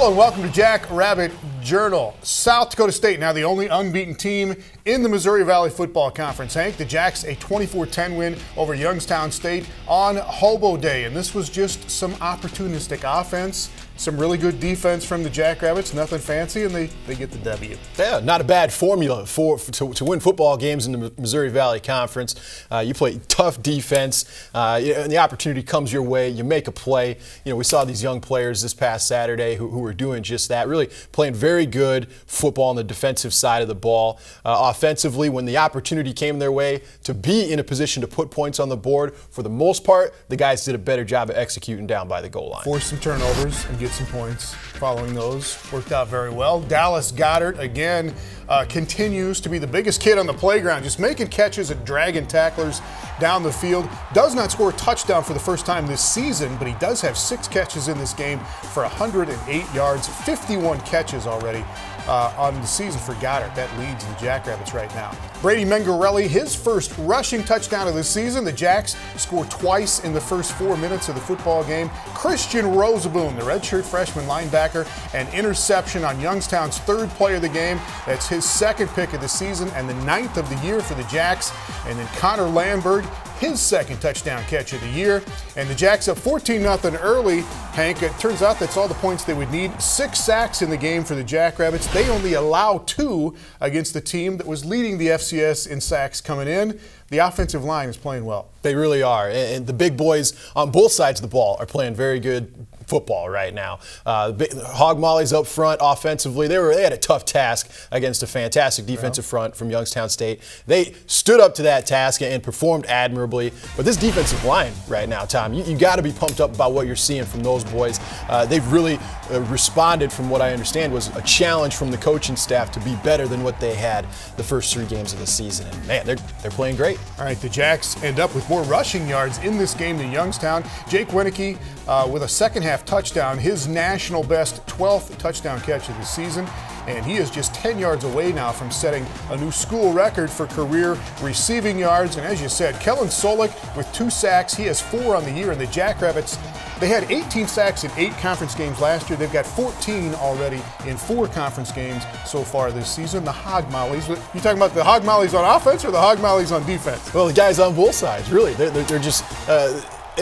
Hello and welcome to Jackrabbit Journal. South Dakota State now the only unbeaten team in the Missouri Valley Football Conference. Hank, the Jacks a 24-10 win over Youngstown State on Hobo Day, and this was just some opportunistic offense some really good defense from the Jackrabbits, nothing fancy, and they, they get the W. Yeah, not a bad formula for, for to, to, win football games in the Missouri Valley Conference. Uh, you play tough defense, uh, and the opportunity comes your way. You make a play. You know, we saw these young players this past Saturday who, who were doing just that, really playing very good football on the defensive side of the ball. Uh, offensively, when the opportunity came their way to be in a position to put points on the board, for the most part, the guys did a better job of executing down by the goal line. Force some turnovers and get get some points following those. Worked out very well. Dallas Goddard, again, uh, continues to be the biggest kid on the playground, just making catches and dragging tacklers down the field. Does not score a touchdown for the first time this season, but he does have six catches in this game for 108 yards, 51 catches already uh, on the season for Goddard. That leads the Jackrabbits right now. Brady Mengarelli, his first rushing touchdown of the season. The Jacks score twice in the first four minutes of the football game. Christian Rozeboom, the redshirt freshman linebacker, an interception on Youngstown's third play of the game. That's his second pick of the season and the ninth of the year for the Jacks. And then Connor Landberg, his second touchdown catch of the year. And the Jacks up 14 0 early. Hank, it turns out that's all the points they would need. Six sacks in the game for the Jackrabbits. They only allow two against the team that was leading the FCS in sacks coming in. The offensive line is playing well. They really are. And the big boys on both sides of the ball are playing very good football right now. Uh, Hog Mollies up front offensively, they were they had a tough task against a fantastic defensive yeah. front from Youngstown State. They stood up to that task and performed admirably. But this defensive line right now, Tom, you, you got to be pumped up about what you're seeing from those boys. Uh, they've really uh, responded, from what I understand, was a challenge from the coaching staff to be better than what they had the first three games of the season. And man, they're they're playing great. All right, the Jacks end up with more rushing yards in this game than Youngstown. Jake Wieneke uh, with a second half touchdown, his national best 12th touchdown catch of the season. And he is just 10 yards away now from setting a new school record for career receiving yards. And as you said, Kellen Soulek with two sacks. He has four on the year. And the Jackrabbits, they had 18 sacks in eight conference games last year. They've got 14 already in four conference games so far this season. The Hog Mollies, you talking about the Hog Mollies on offense or the Hog Mollies on defense? Well, the guys on both sides, really. They're, they're just. Uh,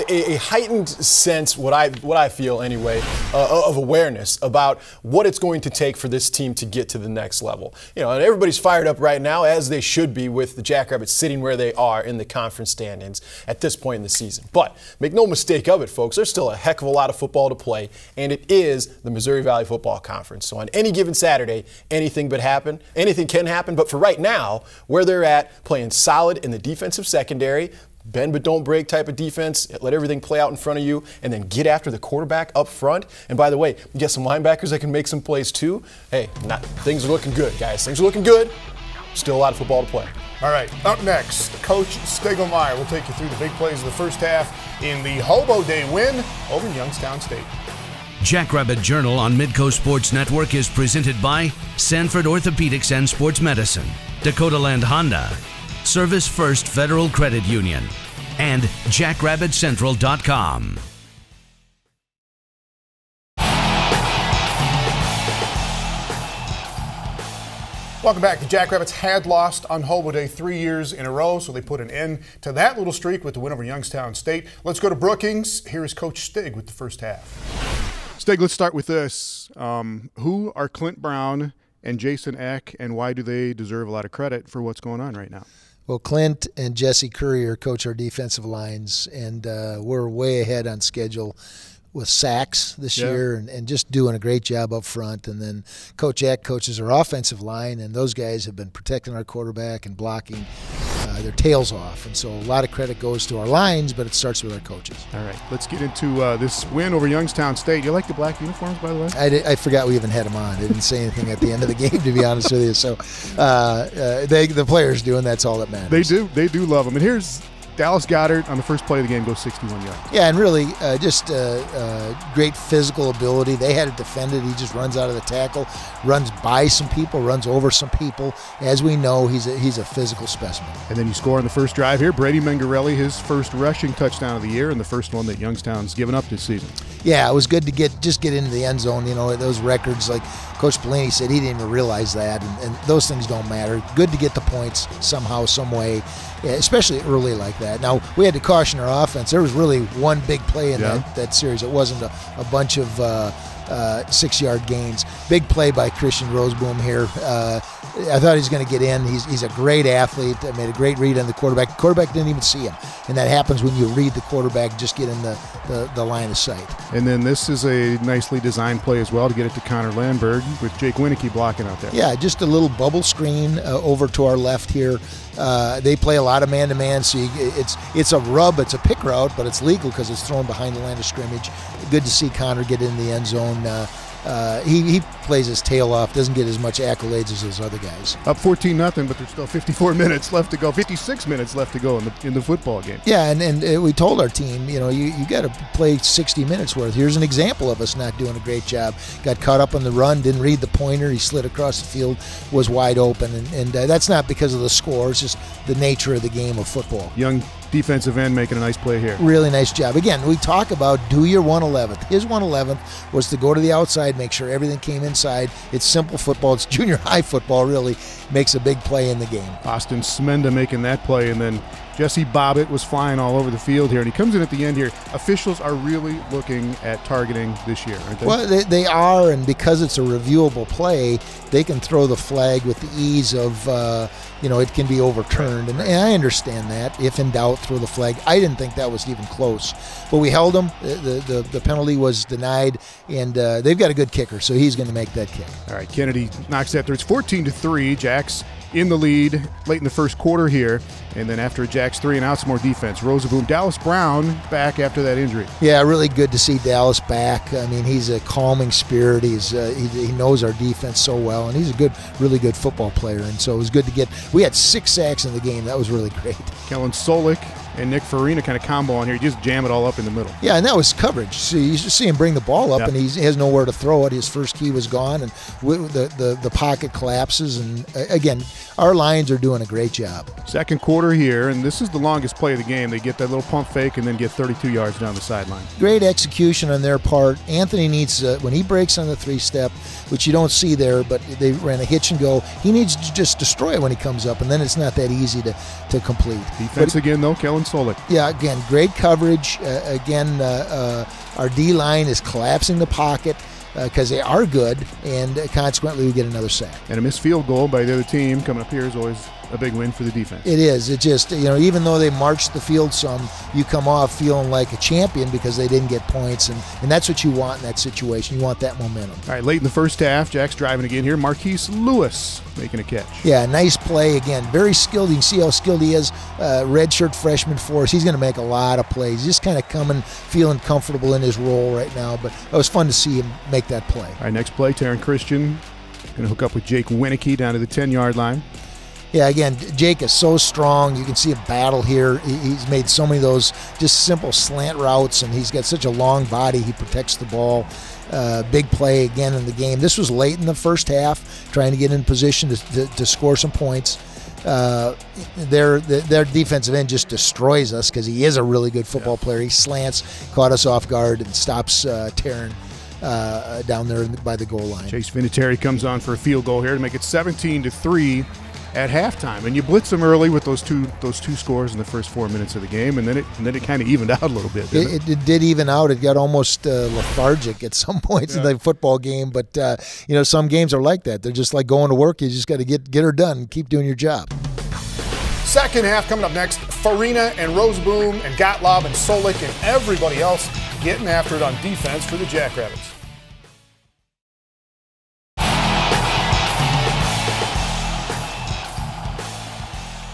a, a, heightened sense, what I what I feel anyway, uh, of awareness about what it's going to take for this team to get to the next level. You know, and everybody's fired up right now, as they should be, with the Jackrabbits sitting where they are in the conference standings at this point in the season. But make no mistake of it, folks, there's still a heck of a lot of football to play, and it is the Missouri Valley Football Conference. So on any given Saturday, anything but happen, anything can happen. But for right now, where they're at, playing solid in the defensive secondary, bend but don't break type of defense. Let everything play out in front of you, and then get after the quarterback up front. And by the way, you get some linebackers that can make some plays too. Hey, not, things are looking good, guys. Things are looking good. Still a lot of football to play. All right, up next, Coach Stiegelmeier will take you through the big plays of the first half in the Hobo Day win over Youngstown State. Jackrabbit Journal on Midco Sports Network is presented by Sanford Orthopedics and Sports Medicine, Dakota Land Honda, Service First Federal Credit Union, and jackrabbitcentral.com. Welcome back. The Jackrabbits had lost on Hobo Day three years in a row, so they put an end to that little streak with the win over Youngstown State. Let's go to Brookings. Here is Coach Stig with the first half. Stig, let's start with this. Um, who are Clint Brown and Jason Eck, and why do they deserve a lot of credit for what's going on right now? Well, Clint and Jesse Courier coach our defensive lines, and uh, we're way ahead on schedule with sacks this yeah. year and, and, just doing a great job up front. And then Coach Eck coaches our offensive line, and those guys have been protecting our quarterback and blocking their tails off. And so a lot of credit goes to our lines, but it starts with our coaches. All right, let's get into uh, this win over Youngstown State. You like the black uniforms, by the way? I, did, I forgot we even had them on. I didn't say anything at the end of the game, to be honest with you. So uh, uh, they, the players do, and that's all that matters. They do. They do love them. And here's Dallas Goddard on the first play of the game goes 61 yards. Yeah, and really uh, just uh, uh, great physical ability. They had it defended. He just runs out of the tackle, runs by some people, runs over some people. As we know, he's a, he's a physical specimen. And then you score on the first drive here. Brady Mengarelli, his first rushing touchdown of the year and the first one that Youngstown's given up this season. yeah, it was good to get just get into the end zone. You know, those records like Coach Pelini said he didn't even realize that, and, and those things don't matter. Good to get the points somehow, some way, especially early like that. Now we had to caution our offense. There was really one big play in yeah. that, that series. It wasn't a, a bunch of. Uh, uh, six yard gains. Big play by Christian Rozeboom here. Uh, I thought he was going to get in. He's, he's a great athlete. I made a great read on the quarterback. The quarterback didn't even see him. And that happens when you read the quarterback, just get in the, the, the line of sight. And then this is a nicely designed play as well to get it to Connor Landberg with Jake Wieneke blocking out there. Yeah, just a little bubble screen uh, over to our left here. Uh, they play a lot of man-to-man, so you, it's it's a rub, it's a pick route, but it's legal because it's thrown behind the line of scrimmage. Good to see Connor get in the end zone. Uh, uh, he, he plays his tail off, doesn't get as much accolades as those other guys. Up 14 nothing, but there's still 54 minutes left to go, 56 minutes left to go in the, in the football game. Yeah, and, and uh, we told our team, you know, you, you got to play 60 minutes worth. Here's an example of us not doing a great job. Got caught up on the run, didn't read the pointer, he slid across the field, was wide open. And, and uh, that's not because of the score, it's just the nature of the game of football. Young defensive end making a nice play here. Really nice job. Again, we talk about do your 111th. His 111th was to go to the outside, make sure everything came inside. It's simple football. It's junior high football, really. Makes a big play in the game. Austin Smenda making that play, and then Jesse Bobbitt was flying all over the field here, and he comes in at the end here. Officials are really looking at targeting this year, aren't they? Well, they, they are, and because it's a reviewable play, they can throw the flag with the ease of, uh, you know, it can be overturned. And, and, I understand that. If in doubt, throw the flag. I didn't think that was even close. But we held them. The, the, the penalty was denied, and uh, they've got a good kicker, so he's going to make that kick. All right, Kennedy knocks that through. It's 14 to 3. Jacks in the lead late in the first quarter here. And then after Jack's three and out, some more defense. Rozeboom, Dallas Brown back after that injury. Yeah, really good to see Dallas back. I mean, he's a calming spirit. He's uh, he, he, knows our defense so well, and he's a good, really good football player. And so it was good to get. We had six sacks in the game. That was really great. Kellen Soulek and Nick Farina kind of combo on here. You just jam it all up in the middle. Yeah, and that was coverage. So you just see him bring the ball up, yep. and he has nowhere to throw it. His first key was gone, and the, the, the pocket collapses. And again, our Lions are doing a great job. Second quarter here, and this is the longest play of the game. They get that little pump fake and then get 32 yards down the sideline. Great execution on their part. Anthony needs, uh, when he breaks on the three step, which you don't see there, but they ran a hitch and go, he needs to just destroy it when he comes up, and then it's not that easy to, to complete. Defense but, again, though, Kellen Soulek. Yeah, again, great coverage. Uh, again, uh, uh our D line is collapsing the pocket because uh, they are good, and uh, consequently, we get another sack. And a missed field goal by the other team coming up here is always a big win for the defense. It is. It just, you know, even though they marched the field some, you come off feeling like a champion because they didn't get points. And, and that's what you want in that situation. You want that momentum. All right, late in the first half, Jack's driving again here. Marquise Lewis making a catch. Yeah, nice play again. Very skilled. You can see how skilled he is. Uh, redshirt freshman for us. He's going to make a lot of plays. He's just kind of coming, feeling comfortable in his role right now. But it was fun to see him make that play. All right, next play, Taryn Christian going to hook up with Jake Wieneke down to the 10 yard line yeah, again, Jake is so strong. You can see a battle here. He's made so many of those just simple slant routes, and he's got such a long body. He protects the ball. Uh, big play again in the game. This was late in the first half, trying to get in position to, to, to score some points. Uh, their their defensive end just destroys us because he is a really good football yeah. player. He slants, caught us off guard, and stops uh, Taryn. Uh, down there by the goal line. Chase Vinatieri comes on for a field goal here to make it 17 to three at halftime, and you blitz them early with those two those two scores in the first four minutes of the game, and then it and then it kind of evened out a little bit. It, it? it, did even out. It got almost uh, lethargic at some points yeah. in the football game, but uh, you know some games are like that. They're just like going to work. You just got to get get her done. Keep doing your job. Second half coming up next. Farina and Rozeboom and Gottlob and Soulek and everybody else getting after it on defense for the Jackrabbits.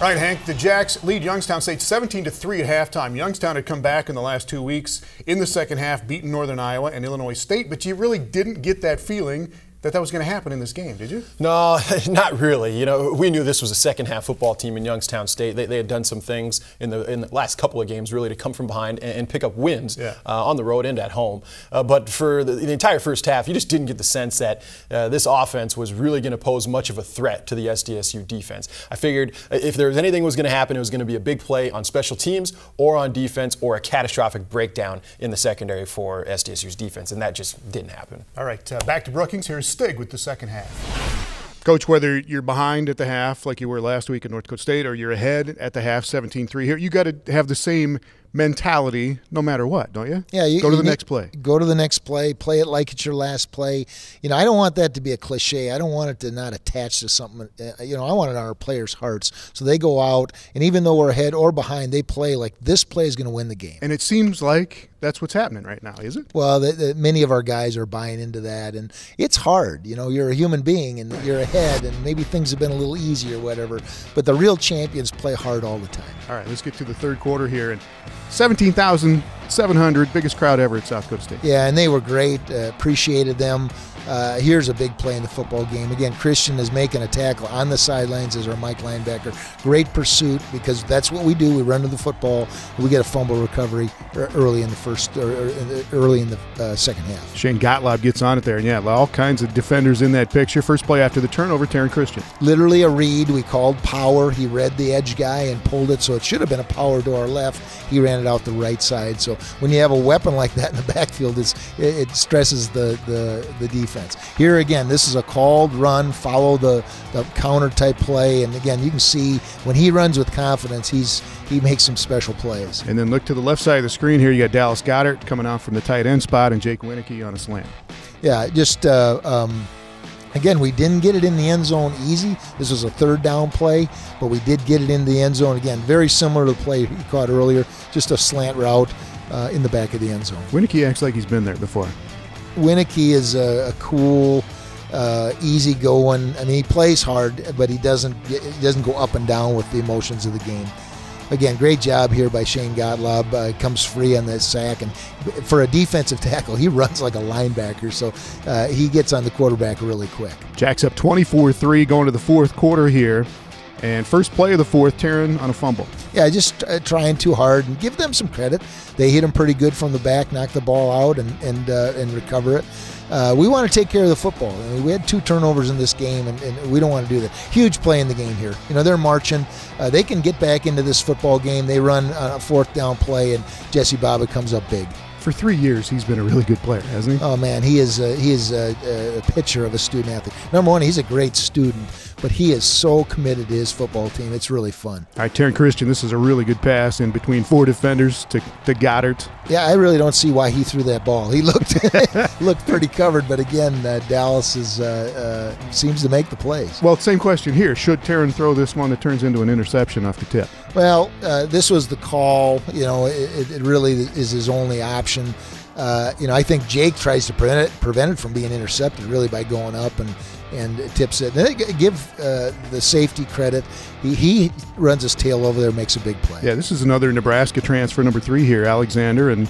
Right, Hank. The Jacks lead Youngstown State 17 to 3 at halftime. Youngstown had come back in the last two weeks in the second half, beaten Northern Iowa and Illinois State, but you really didn't get that feeling that that was going to happen in this game, did you? No, not really. You know, we knew this was a second half football team in Youngstown State. They, they had done some things in the in the last couple of games really to come from behind and, and pick up wins yeah. uh, on the road and at home. Uh, but for the, the, entire first half, you just didn't get the sense that uh, this offense was really going to pose much of a threat to the SDSU defense. I figured if there was anything was going to happen, it was going to be a big play on special teams or on defense or a catastrophic breakdown in the secondary for SDSU's defense, and that just didn't happen. All right, uh, back to Brookings. Here's Stig with the second half. Coach, whether you're behind at the half like you were last week at North Dakota State or you're ahead at the half 17-3 here, you got to have the same mentality no matter what, don't you? Yeah, you go to the next play. Go to the next play. Play it like it's your last play. You know, I don't want that to be a cliche. I don't want it to not attach to something. Uh, you know, I want it on our players' hearts. So they go out, and even though we're ahead or behind, they play like this play is going to win the game. And it seems like that's what's happening right now, is it? Well, the, the, many of our guys are buying into that, and it's hard. You know, you're a human being, and you're ahead, and maybe things have been a little easier, whatever. But the real champions play hard all the time. All right, let's get to the third quarter here, and 17,700, biggest crowd ever at South Dakota State. Yeah, and they were great. Uh, appreciated them. Uh, here's a big play in the football game. Again, Christian is making a tackle on the sidelines as our Mike linebacker. Great pursuit because that's what we do. We run to the football. We get a fumble recovery early in the first, or early in the uh, second half. Shane Gottlob gets on it there, and yeah, all kinds of defenders in that picture. First play after the turnover, Taryn Christian. Literally a read. We called power. He read the edge guy and pulled it, so it should have been a power to our left. He ran it out the right side. So when you have a weapon like that in the backfield, it's, it stresses the the the defense defense. Here again, this is a called run, follow the, the counter type play, and again, you can see when he runs with confidence, he's he makes some special plays. And then look to the left side of the screen here. You got Dallas Goddard coming out from the tight end spot, and Jake Wieneke on a slant. Yeah, just. Uh, um, Again, we didn't get it in the end zone easy. This was a third down play, but we did get it in the end zone. Again, very similar to the play he caught earlier, just a slant route uh, in the back of the end zone. Wieneke acts like he's been there before. Wieneke is a, a cool, uh, easy going. I mean, he plays hard, but he doesn't he doesn't go up and down with the emotions of the game. Again, great job here by Shane Gottlob. Uh, comes free on that sack, and for a defensive tackle, he runs like a linebacker, so uh, he gets on the quarterback really quick. Jacks up 24-3 going to the fourth quarter here. And first play of the fourth, Taryn on a fumble. Yeah, just uh, trying too hard and give them some credit. They hit him pretty good from the back, knock the ball out, and and uh, and recover it. Uh, we want to take care of the football. I mean, we had two turnovers in this game, and, and, we don't want to do that. Huge play in the game here. You know, they're marching. Uh, they can get back into this football game. They run a fourth down play, and Jesse Bobbitt comes up big for three years, he's been a really good player, hasn't he? Oh man, he is a, he is a, a picture of a student athlete. Number one, he's a great student, but he is so committed to his football team. It's really fun. All right, Taryn Christian, this is a really good pass in between four defenders to, to Goddard. Yeah, I really don't see why he threw that ball. He looked looked pretty covered, but again, uh, Dallas is uh, uh, seems to make the plays. Well, same question here: Should Taryn throw this one that turns into an interception off the tip? Well, uh, this was the call. You know, it, it really is his only option. Uh, you know, I think Jake tries to prevent it, prevent it from being intercepted really by going up and and tips it. And give uh, the safety credit. He, he runs his tail over there, makes a big play. Yeah, this is another Nebraska transfer, number three here, Alexander, and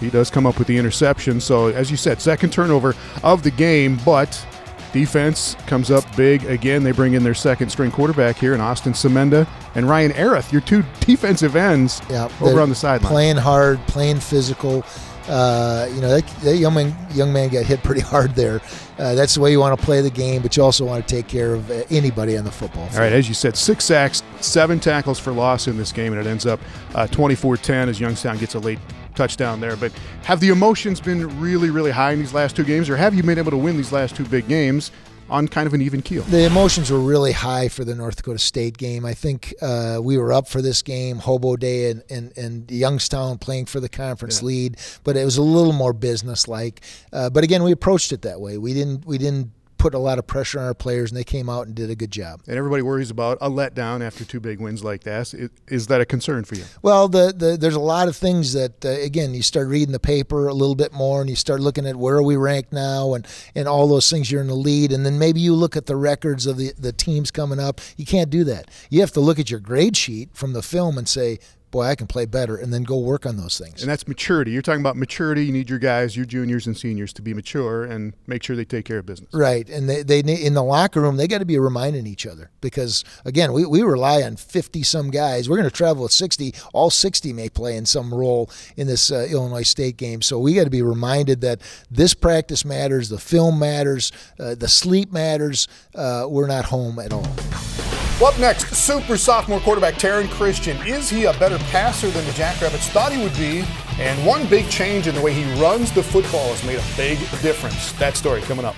he does come up with the interception. So, as you said, second turnover of the game, but Defense comes up big again. They bring in their second string quarterback here in Austin Semenda and Ryan Arith, your two defensive ends yeah, over on the sideline. Playing hard, playing physical. Uh, you know, that, that, young man, young man got hit pretty hard there. Uh, that's the way you want to play the game, but you also want to take care of uh, anybody on the football field. All right, as you said, six sacks, seven tackles for loss in this game, and it ends up uh, 24-10 as Youngstown gets a late touchdown there. But have the emotions been really, really high in these last two games, or have you been able to win these last two big games? On kind of an even keel. The emotions were really high for the North Dakota State game. I think uh, we were up for this game, Hobo Day and, and, and Youngstown playing for the conference yeah. lead, but it was a little more business like. Uh, but again, we approached it that way. We didn't we didn't put a lot of pressure on our players, and they came out and did a good job. And everybody worries about a letdown after two big wins like that. Is that a concern for you? Well, the, the, there's a lot of things that, uh, again, you start reading the paper a little bit more, and you start looking at where are we ranked now, and, and all those things. You're in the lead, and then maybe you look at the records of the, the teams coming up. You can't do that. You have to look at your grade sheet from the film and say, boy, I can play better, and then go work on those things. And that's maturity. You're talking about maturity. You need your guys, your juniors and seniors, to be mature and make sure they take care of business. Right, and they, they in the locker room they got to be reminding each other because again we, we rely on 50 some guys. We're going to travel with 60. All 60 may play in some role in this uh, Illinois State game, so we got to be reminded that this practice matters, the film matters, uh, the sleep matters. Uh, we're not home at all. Well, up next, super sophomore quarterback Taryn Christian. Is he a better passer than the Jackrabbits thought he would be? And one big change in the way he runs the football has made a big difference. That story coming up.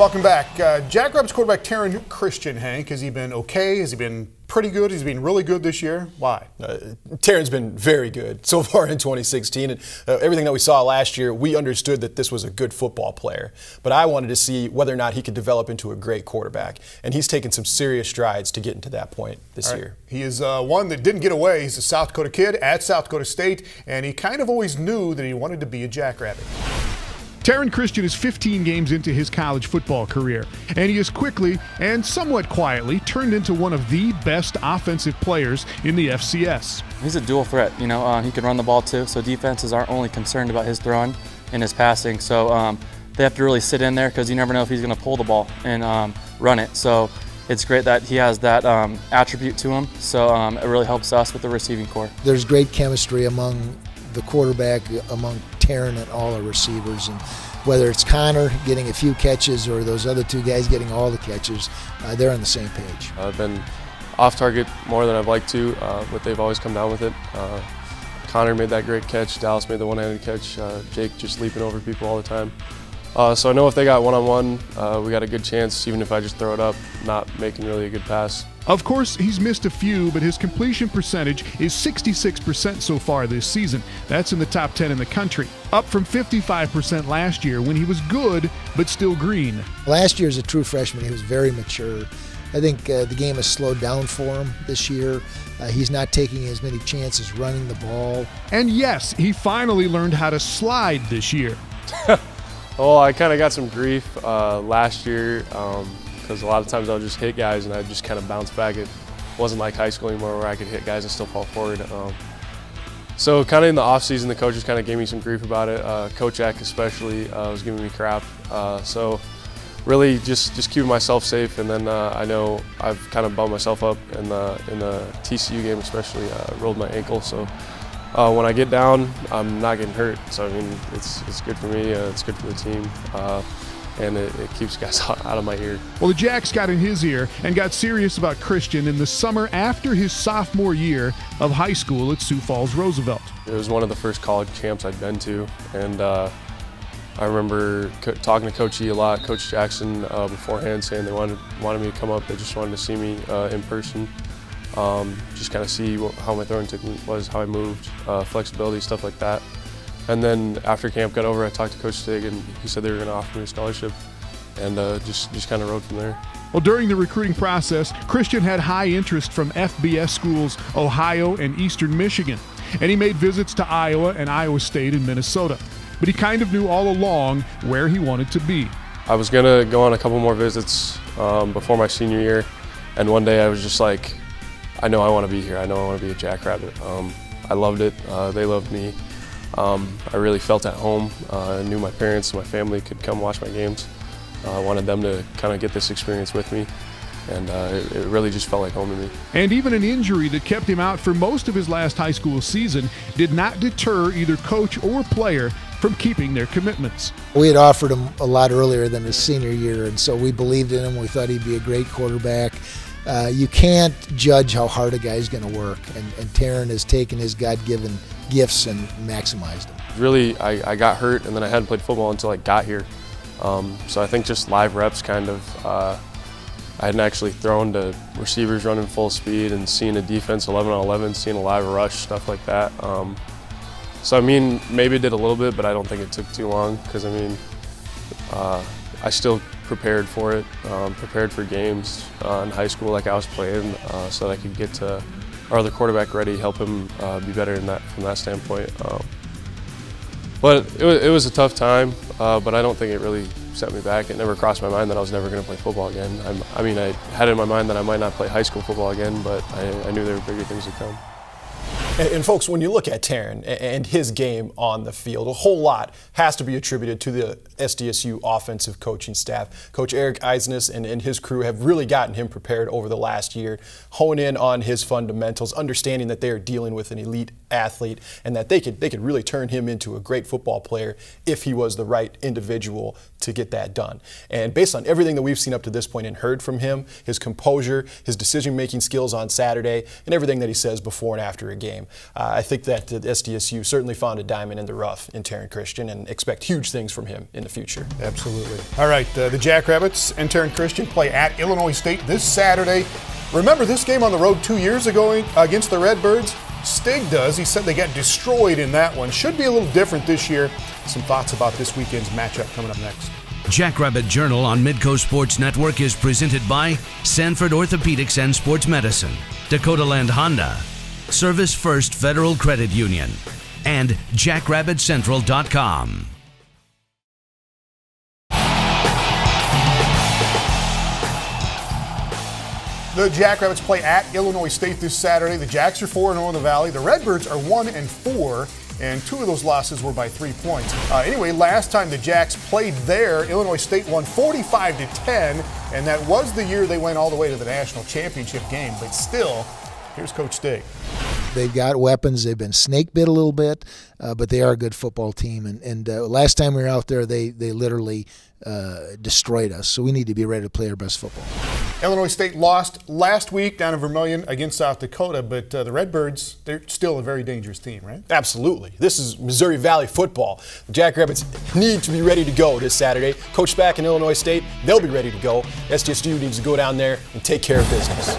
Welcome back. Uh, Jackrabbits quarterback Taryn Christian, Hank, has he been okay? Has he been pretty good? He's he been really good this year? Why? Uh, Taryn's been very good so far in 2016. And uh, everything that we saw last year, we understood that this was a good football player. But I wanted to see whether or not he could develop into a great quarterback. And he's taken some serious strides to get into that point this right. year. He is uh, one that didn't get away. He's a South Dakota kid at South Dakota State, and he kind of always knew that he wanted to be a Jackrabbit. Taryn Christian is 15 games into his college football career, and he has quickly and somewhat quietly turned into one of the best offensive players in the FCS. He's a dual threat. You know, uh, he can run the ball too, so defenses aren't only concerned about his throwing and his passing. So um, they have to really sit in there because you never know if he's going to pull the ball and um, run it. So it's great that he has that um, attribute to him. So um, it really helps us with the receiving core. There's great chemistry among the quarterback, among Taryn and all our receivers. And whether it's Connor getting a few catches or those other two guys getting all the catches, uh, they're on the same page. I've been off target more than I've liked to, uh, but they've always come down with it. Uh, Connor made that great catch. Dallas made the one-handed catch. Uh, Jake just leaping over people all the time. Uh, so I know if they got one-on-one, -on -one, uh, we got a good chance, even if I just throw it up, not making really a good pass. Of course, he's missed a few, but his completion percentage is 66% so far this season. That's in the top 10 in the country, up from 55% last year when he was good, but still green. Last year, as a true freshman, he was very mature. I think uh, the game has slowed down for him this year. Uh, he's not taking as many chances running the ball. And yes, he finally learned how to slide this year. well, I kind of got some grief uh, last year. Um, because a lot of times I would just hit guys and I'd just kind of bounce back. It wasn't like high school anymore where I could hit guys and still fall forward. Um, so kind of in the off season, the coaches kind of gave me some grief about it. Uh, Coach Eck especially uh, was giving me crap. Uh, so really just just keeping myself safe. And then uh, I know I've kind of bumped myself up in the in the TCU game, especially uh, rolled my ankle. So uh, when I get down, I'm not getting hurt. So I mean, it's it's good for me. it's good for the team and it, it, keeps guys out of my ear. Well, the Jacks got in his ear and got serious about Christian in the summer after his sophomore year of high school at Sioux Falls Roosevelt. It was one of the first college camps I'd been to, and uh, I remember talking to Coach E a lot, Coach Jackson uh, beforehand, saying they wanted wanted me to come up. They just wanted to see me uh, in person, um, just kind of see what, how my throwing technique was, how I moved, uh, flexibility, stuff like that. And then after camp got over, I talked to Coach Stig, and he said they were going to offer me a scholarship, and uh, just just kind of rode from there. Well, during the recruiting process, Christian had high interest from FBS schools Ohio and Eastern Michigan, and he made visits to Iowa and Iowa State and Minnesota. But he kind of knew all along where he wanted to be. I was going to go on a couple more visits um, before my senior year, and one day I was just like, I know I want to be here. I know I want to be a Jackrabbit. Um, I loved it. Uh, they loved me. Um, I really felt at home. Uh, I knew my parents my family could come watch my games. Uh, I wanted them to kind of get this experience with me, and uh, it, it, really just felt like home to me. And even an injury that kept him out for most of his last high school season did not deter either coach or player from keeping their commitments. We had offered him a lot earlier than his senior year, and so we believed in him. We thought he'd be a great quarterback. Uh, you can't judge how hard a guy's going to work, and, and Taryn has taken his God-given gifts and maximized them. Really, I, I got hurt, and then I hadn't played football until I got here. Um, so I think just live reps kind of, uh, I hadn't actually thrown to receivers running full speed and seeing a defense 11 on 11, seeing a live rush, stuff like that. Um, so I mean, maybe it did a little bit, but I don't think it took too long because I mean, uh, I still prepared for it, um, prepared for games uh, in high school like I was playing uh, so that I could get to our other quarterback ready, help him uh, be better in that from that standpoint. Um, But it was, it was a tough time, uh, but I don't think it really set me back. It never crossed my mind that I was never going to play football again. I'm, i mean, I had in my mind that I might not play high school football again, but I, I knew there were bigger things to come. And, folks, when you look at Taryn and his game on the field, a whole lot has to be attributed to the SDSU offensive coaching staff. Coach Eric Eidsness and, and his crew have really gotten him prepared over the last year, hone in on his fundamentals, understanding that they are dealing with an elite athlete and that they could they could really turn him into a great football player if he was the right individual to get that done. And based on everything that we've seen up to this point and heard from him, his composure, his decision-making skills on Saturday, and everything that he says before and after a game, uh, I think that the SDSU certainly found a diamond in the rough in Taryn Christian and expect huge things from him in the future. Absolutely. All right, uh, the Jackrabbits and Taryn Christian play at Illinois State this Saturday. Remember this game on the road two years ago against the Redbirds? Stig does. He said they got destroyed in that one. Should be a little different this year. Some thoughts about this weekend's matchup coming up next. Jackrabbit Journal on Midco Sports Network is presented by Sanford Orthopedics and Sports Medicine, Dakota Land Honda, Service First Federal Credit Union, and JackrabbitCentral.com. The Jackrabbits play at Illinois State this Saturday. The Jacks are 4 0 in the Valley. The Redbirds are 1 and 4, and two of those losses were by three points. Uh, anyway, last time the Jacks played there, Illinois State won 45 to 10, and that was the year they went all the way to the national championship game. But still, here's Coach Stig. They've got weapons. They've been snake bit a little bit, uh, but they are a good football team. And, and uh, last time we were out there, they, they literally uh, destroyed us. So we need to be ready to play our best football. Illinois State lost last week down in Vermillion against South Dakota, but uh, the Redbirds, they're still a very dangerous team, right? Absolutely. This is Missouri Valley football. The Jackrabbits need to be ready to go this Saturday. Coach Spack in Illinois State, they'll be ready to go. SDSU needs to go down there and take care of business.